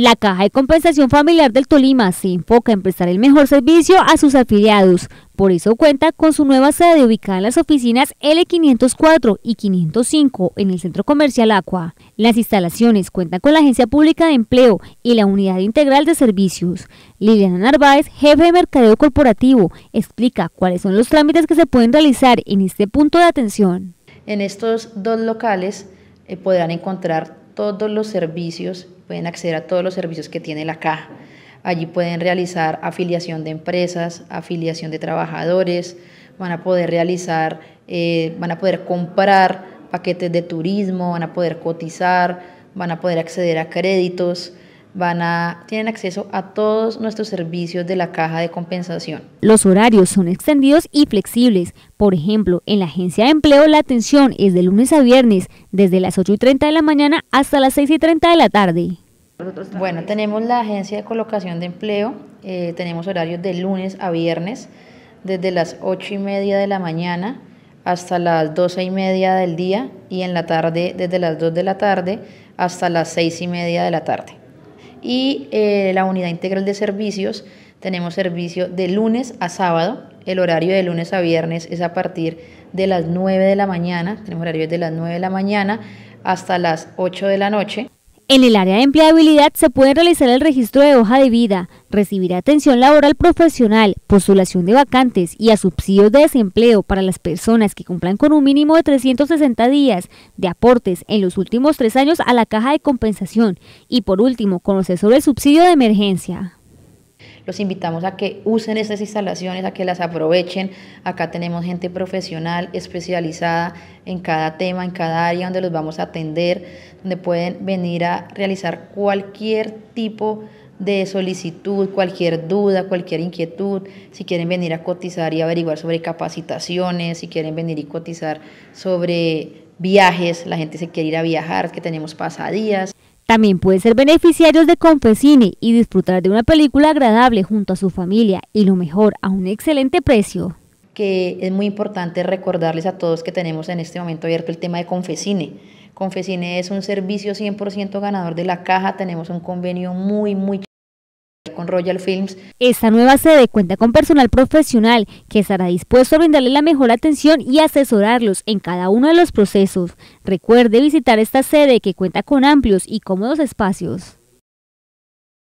La Caja de Compensación Familiar del Tolima se enfoca en prestar el mejor servicio a sus afiliados. Por eso cuenta con su nueva sede ubicada en las oficinas L504 y 505 en el Centro Comercial Aqua. Las instalaciones cuentan con la Agencia Pública de Empleo y la Unidad Integral de Servicios. Liliana Narváez, jefe de Mercadeo Corporativo, explica cuáles son los trámites que se pueden realizar en este punto de atención. En estos dos locales eh, podrán encontrar todos los servicios, pueden acceder a todos los servicios que tiene la caja. Allí pueden realizar afiliación de empresas, afiliación de trabajadores, van a poder realizar, eh, van a poder comprar paquetes de turismo, van a poder cotizar, van a poder acceder a créditos, van a, tienen acceso a todos nuestros servicios de la caja de compensación. Los horarios son extendidos y flexibles. Por ejemplo, en la agencia de empleo la atención es de lunes a viernes, desde las 8 y 30 de la mañana hasta las 6 y 30 de la tarde. Bueno, tenemos la agencia de colocación de empleo, eh, tenemos horarios de lunes a viernes, desde las 8 y media de la mañana hasta las 12 y media del día y en la tarde desde las 2 de la tarde hasta las 6 y media de la tarde y eh, la unidad integral de servicios tenemos servicio de lunes a sábado, el horario de lunes a viernes es a partir de las 9 de la mañana, tenemos horarios de las 9 de la mañana hasta las 8 de la noche. En el área de empleabilidad se puede realizar el registro de hoja de vida, recibir atención laboral profesional, postulación de vacantes y a subsidios de desempleo para las personas que cumplan con un mínimo de 360 días de aportes en los últimos tres años a la caja de compensación y por último conocer sobre el subsidio de emergencia. Los invitamos a que usen estas instalaciones, a que las aprovechen. Acá tenemos gente profesional, especializada en cada tema, en cada área donde los vamos a atender, donde pueden venir a realizar cualquier tipo de solicitud, cualquier duda, cualquier inquietud, si quieren venir a cotizar y averiguar sobre capacitaciones, si quieren venir y cotizar sobre viajes, la gente se quiere ir a viajar, que tenemos pasadías. También pueden ser beneficiarios de Confecine y disfrutar de una película agradable junto a su familia y lo mejor a un excelente precio. Que es muy importante recordarles a todos que tenemos en este momento abierto el tema de Confecine. Confecine es un servicio 100% ganador de la caja, tenemos un convenio muy, muy con Royal Films. Esta nueva sede cuenta con personal profesional que estará dispuesto a brindarle la mejor atención y asesorarlos en cada uno de los procesos. Recuerde visitar esta sede que cuenta con amplios y cómodos espacios.